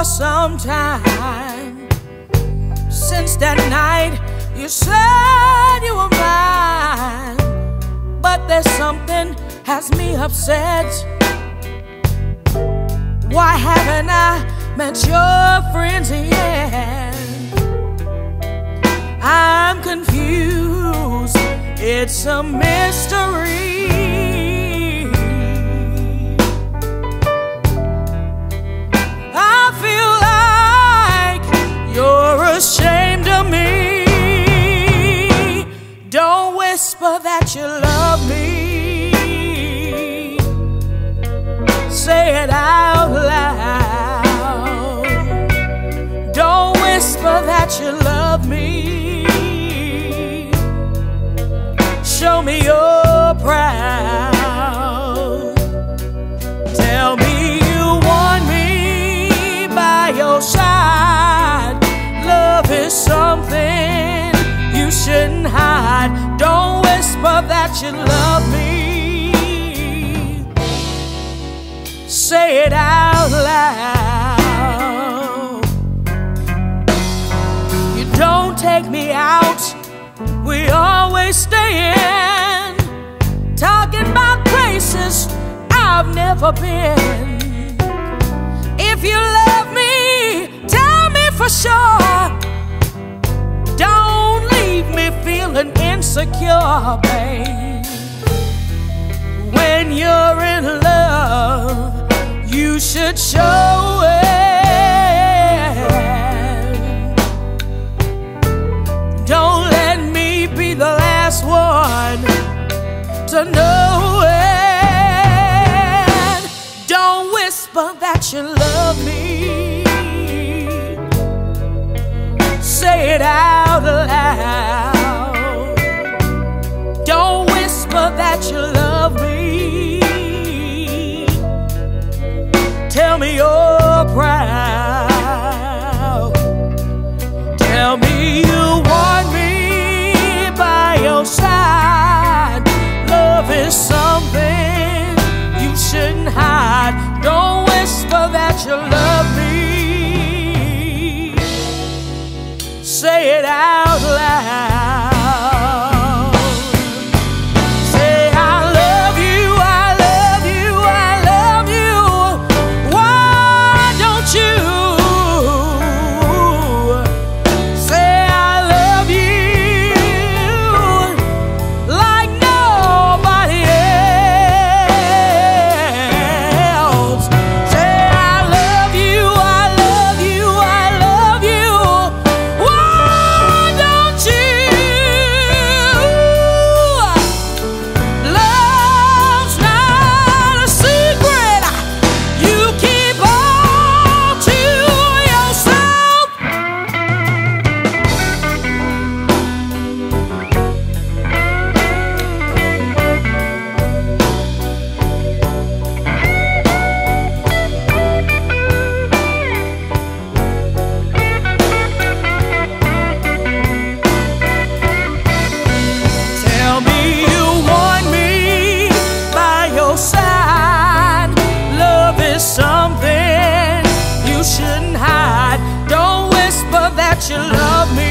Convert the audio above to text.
for some time. Since that night, you said you were mine. But there's something has me upset. Why haven't I met your friends yet? I'm confused, it's a mystery. That you love me. Say it out loud. Don't whisper that you love me. Show me you're proud. That you love me. Say it out loud. You don't take me out. We always stay in. Talking about places I've never been. If you love me, tell me for sure. Feeling insecure, babe. When you're in love, you should show it. Don't let me be the last one to know it. Don't whisper that you love me. Say it out loud. Whisper that you love me. Tell me you're proud. Tell me you want me by your side. Love is something you shouldn't hide. Don't whisper that you love you love me.